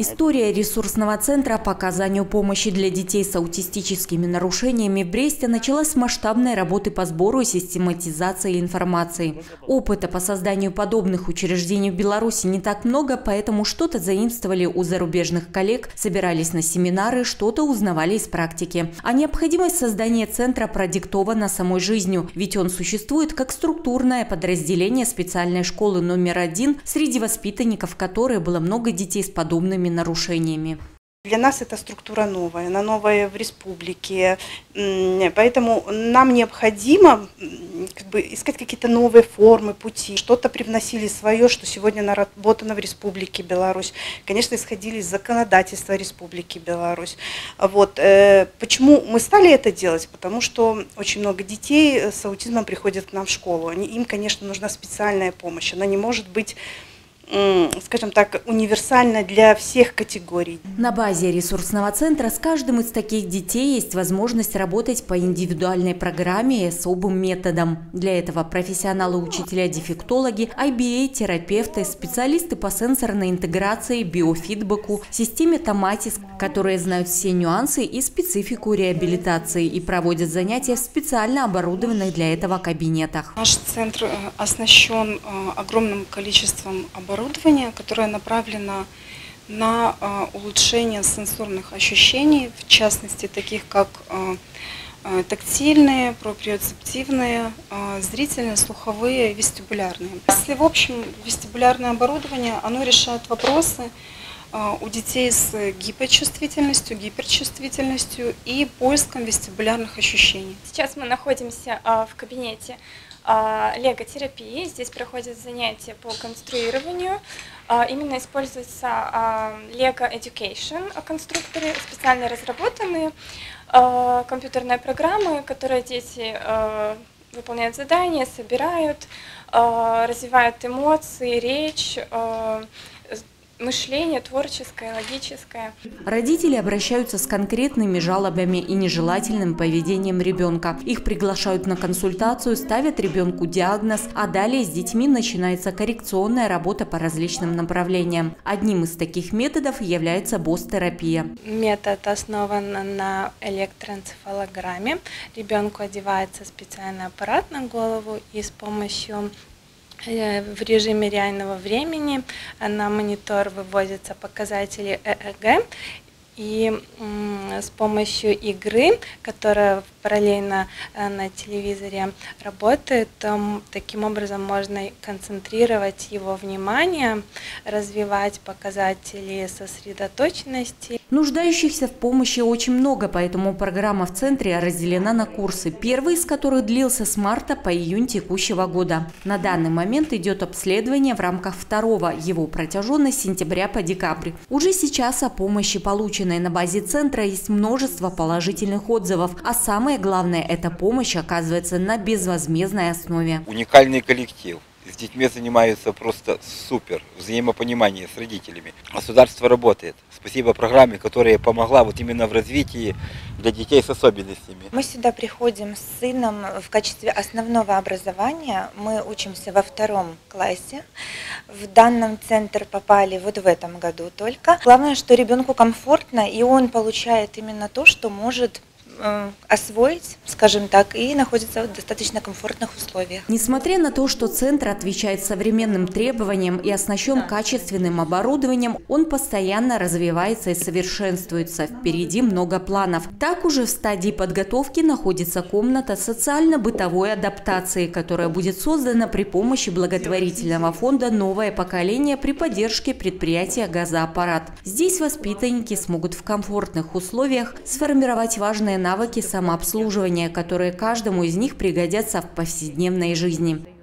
История ресурсного центра по оказанию помощи для детей с аутистическими нарушениями в Бресте началась с масштабной работы по сбору и систематизации информации. Опыта по созданию подобных учреждений в Беларуси не так много, поэтому что-то заимствовали у зарубежных коллег, собирались на семинары, что-то узнавали из практики. А необходимость создания центра продиктована самой жизнью, ведь он существует как структурное подразделение специальной школы номер один, среди воспитанников которой было много детей с подобными серьезными нарушениями. Для нас эта структура новая, она новая в республике, поэтому нам необходимо как бы, искать какие-то новые формы, пути. Что-то привносили свое, что сегодня наработано в Республике Беларусь. Конечно, исходили из законодательства Республики Беларусь. Вот. Э, почему мы стали это делать? Потому что очень много детей с аутизмом приходят к нам в школу. Им, конечно, нужна специальная помощь. Она не может быть скажем так, универсально для всех категорий. На базе ресурсного центра с каждым из таких детей есть возможность работать по индивидуальной программе и особым методом. Для этого профессионалы, учителя, дефектологи, IBA, терапевты, специалисты по сенсорной интеграции, биофидбэку, системе Томатис, которые знают все нюансы и специфику реабилитации и проводят занятия в специально оборудованных для этого кабинетах. Наш центр э, оснащен э, огромным количеством оборудования оборудование, которое направлено на а, улучшение сенсорных ощущений, в частности, таких как а, а, тактильные, проприоцептивные, зрительные, слуховые, вестибулярные. Если в общем вестибулярное оборудование, оно решает вопросы у детей с гипочувствительностью, гиперчувствительностью и поиском вестибулярных ощущений. Сейчас мы находимся в кабинете а, лего-терапии. Здесь проходят занятия по конструированию. А, именно используются Lego Education конструкторы, специально разработанные а, компьютерные программы, которые дети выполняют задания, собирают, развивают эмоции, речь, мышление творческое, логическое. Родители обращаются с конкретными жалобами и нежелательным поведением ребенка. Их приглашают на консультацию, ставят ребенку диагноз, а далее с детьми начинается коррекционная работа по различным направлениям. Одним из таких методов является БОС-терапия. Метод основан на электроэнцефалограмме. Ребенку одевается специальный аппарат на голову и с помощью в режиме реального времени. На монитор выводятся показатели ЭЭГ, и с помощью игры, которая параллельно э, на телевизоре работает, таким образом можно концентрировать его внимание, развивать показатели сосредоточенности Нуждающихся в помощи очень много, поэтому программа в центре разделена на курсы, первый из которых длился с марта по июнь текущего года. На данный момент идет обследование в рамках второго, его протяженность с сентября по декабрь. Уже сейчас о помощи, полученной на базе центра, есть множество положительных отзывов, а самое главное, эта помощь оказывается на безвозмездной основе. Уникальный коллектив с детьми занимаются просто супер, взаимопонимание с родителями. Государство работает. Спасибо программе, которая помогла вот именно в развитии для детей с особенностями. Мы сюда приходим с сыном в качестве основного образования. Мы учимся во втором классе. В данном центр попали вот в этом году только. Главное, что ребенку комфортно, и он получает именно то, что может освоить, скажем так, и находится в достаточно комфортных условиях. Несмотря на то, что центр отвечает современным требованиям и оснащен качественным оборудованием, он постоянно развивается и совершенствуется. Впереди много планов. Так уже в стадии подготовки находится комната социально-бытовой адаптации, которая будет создана при помощи благотворительного фонда «Новое поколение» при поддержке предприятия «Газоаппарат». Здесь воспитанники смогут в комфортных условиях сформировать важные навыки навыки самообслуживания, которые каждому из них пригодятся в повседневной жизни.